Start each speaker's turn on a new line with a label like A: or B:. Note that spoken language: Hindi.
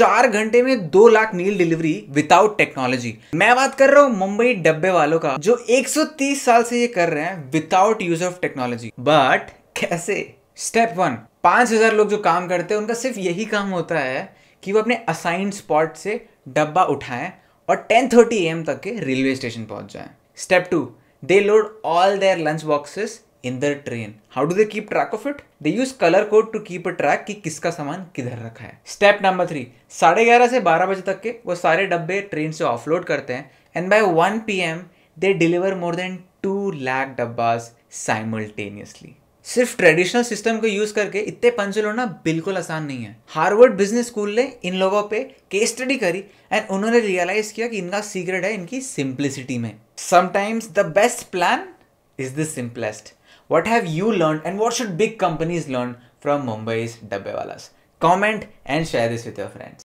A: चार घंटे में दो lakh meal delivery without technology मैं बात कर रहा हूँ मुंबई डब्बे वालों का, जो 130 साल से ये कर रहे हैं without use of technology but कैसे? स्टेप वन पाँच हज़ार लोग जो काम करते हैं, उनका सिर्फ़ यही काम होता है कि वो अपने असाइंड स्पॉट से डब्बा उठाएँ और टेन थर्टी एम तक के रेलवे स्टेशन पहुँच जाएँ। Step two they load all their lunch boxes in the train how do they keep track of it they use colour code to keep a track कि किसका सामान किधर रखा है। स्टेप नंबर थ्री साढ़े ग्यारह से बारह बजे तक के वो सारे डब्बे ट्रेन से ऑफलोड करते हैं। And by one P M they deliver more than two lakh dabbas simultaneously सिर्फ़ ट्रेडिशनल सिस्टम को यूज़ करके इतने पंचल होना बिल्कुल आसान नहीं है। हार्वर्ड बिज़नेस स्कूल ने इन लोगों पे केस स्टडी करी एंड उन्होंने रियलाइज़ किया कि इनका सीक्रेट है इनकी सिंप्लिसिटी में। Sometimes the best plan is the simplest. What have you learned and what should big companies learn from Mumbai's Dabbewalas? Comment and share this with your friends.